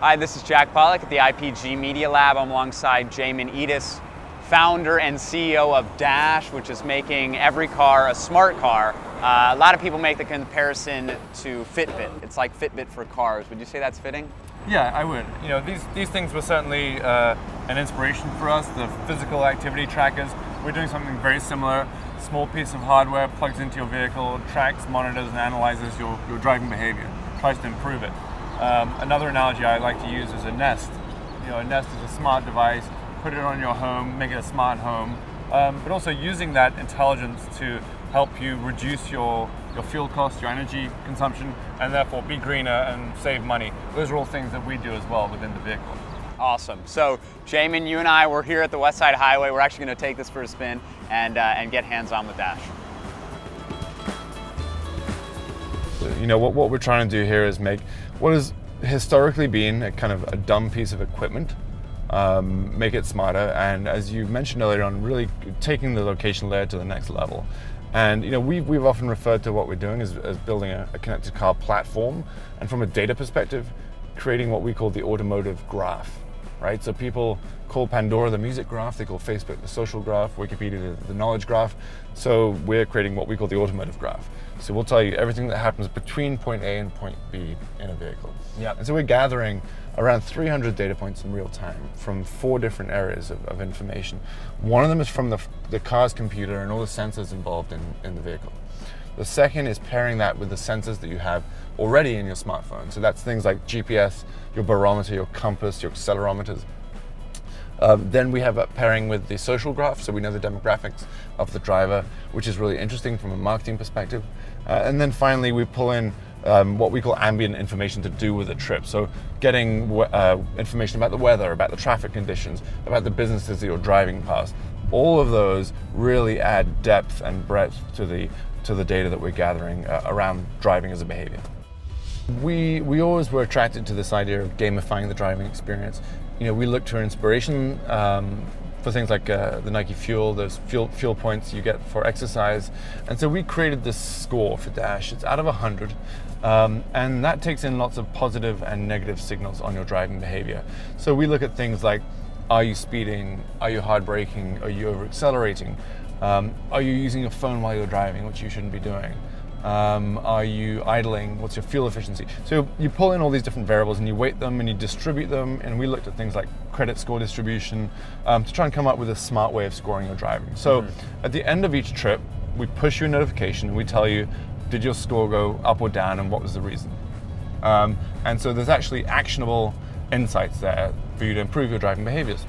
Hi, this is Jack Pollock at the IPG Media Lab. I'm alongside Jamyn Edis, founder and CEO of Dash, which is making every car a smart car. Uh, a lot of people make the comparison to Fitbit. It's like Fitbit for cars. Would you say that's fitting? Yeah, I would. You know, these these things were certainly uh, an inspiration for us. The physical activity trackers. We're doing something very similar. Small piece of hardware plugs into your vehicle, tracks, monitors, and analyzes your, your driving behavior. Tries to improve it. Um, another analogy I like to use is a Nest. You know, a Nest is a smart device. Put it on your home, make it a smart home, um, but also using that intelligence to help you reduce your your fuel costs, your energy consumption, and therefore be greener and save money. Those are all things that we do as well within the vehicle. Awesome. So, Jamyn, you and I, we're here at the West Side Highway. We're actually going to take this for a spin and, uh, and get hands on with Dash. You know, what, what we're trying to do here is make what has historically been a kind of a dumb piece of equipment, um, make it smarter, and as you mentioned earlier on, really taking the location layer to the next level. And you know, we've, we've often referred to what we're doing as, as building a, a connected car platform, and from a data perspective, creating what we call the automotive graph right? So people call Pandora the music graph, they call Facebook the social graph, Wikipedia the, knowledge graph. So we're creating what we call the automotive graph. So we'll tell you everything that happens between point A and point B in a vehicle. Yeah. And so we're gathering around 300 data points in real time from four different areas of, of information. One of them is from the, the car's computer and all the sensors involved in, in the vehicle. The second is pairing that with the sensors that you have already in your smartphone. So that's things like GPS, your barometer, your compass, your accelerometers. Um, then we have a pairing with the social graph, so we know the demographics of the driver, which is really interesting from a marketing perspective. Uh, and then finally, we pull in um, what we call ambient information to do with the trip. So, getting uh, information about the weather, about the traffic conditions, about the businesses that you're driving past. All of those really add depth and breadth to the to the data that we're gathering uh, around driving as a behavior. We, we always were attracted to this idea of gamifying the driving experience. You know, we looked for inspiration um, for things like uh, the Nike Fuel, those fuel, fuel points you get for exercise. And so we created this score for Dash. It's out of 100. Um, and that takes in lots of positive and negative signals on your driving behavior. So we look at things like are you speeding? Are you hard braking? Are you over accelerating? Um, are you using your phone while you're driving, which you shouldn't be doing? Um, are you idling? What's your fuel efficiency? So you pull in all these different variables and you weight them and you distribute them. And we looked at things like credit score distribution um, to try and come up with a smart way of scoring your driving. So mm-hmm. at the end of each trip, we push you a notification and we tell you, did your score go up or down and what was the reason? Um, and so there's actually actionable insights there for you to improve your driving behaviors.